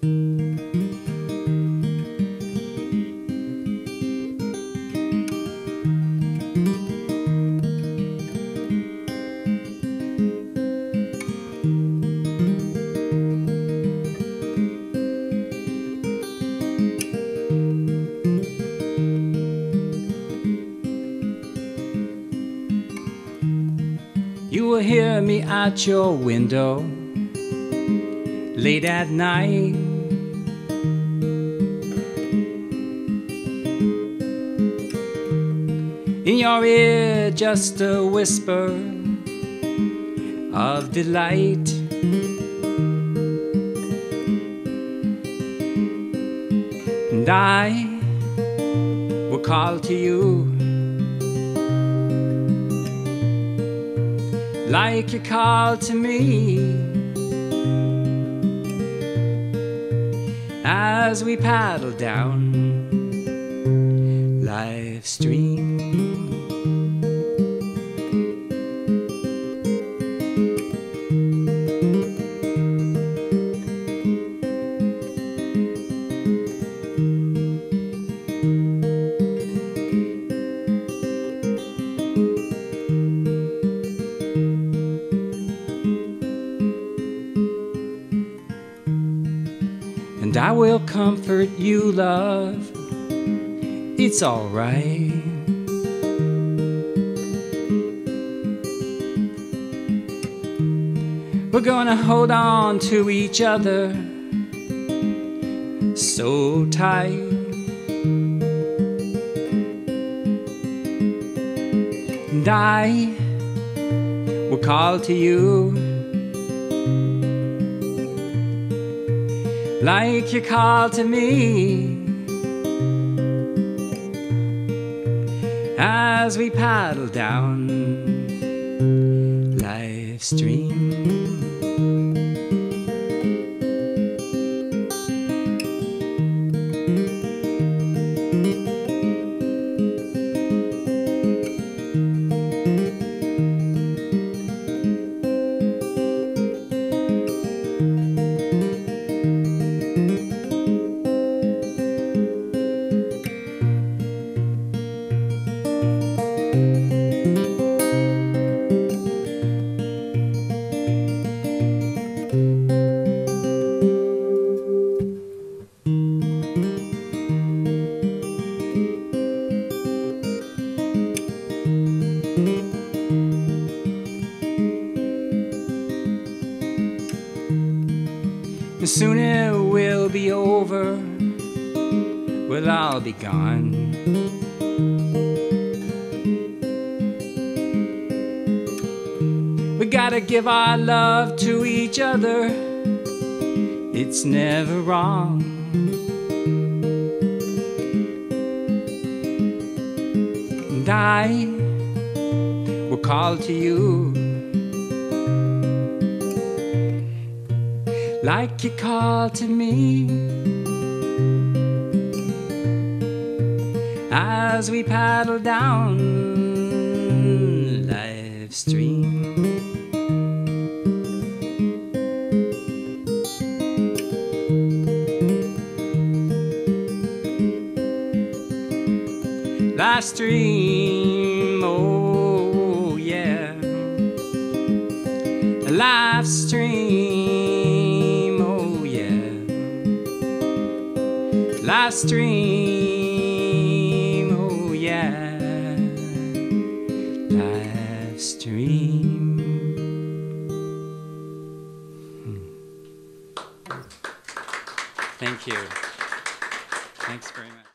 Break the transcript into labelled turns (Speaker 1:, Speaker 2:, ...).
Speaker 1: You will hear me at your window late at night. In your ear, just a whisper of delight. And I will call to you like you call to me as we paddle down life's stream. And I will comfort you, love. It's alright. We're gonna hold on to each other so tight. And I will call to you like you called to me as we paddle down life's stream. Soon it will be over, we'll all be gone. We gotta give our love to each other, it's never wrong. And I will call to you. Like you called to me as we paddle down life's stream. Life's stream, oh yeah, life's stream. Life's stream. Oh, yeah, life's stream. Hmm. Thank you. Thanks very much.